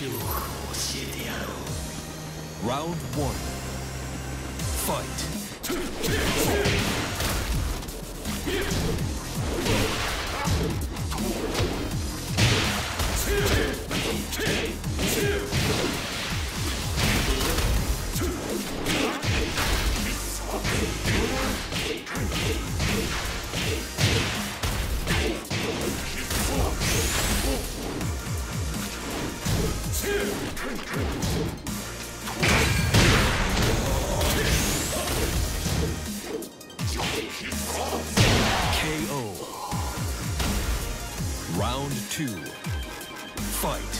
恐怖を教えてやろう Round 1 Fight two, fight.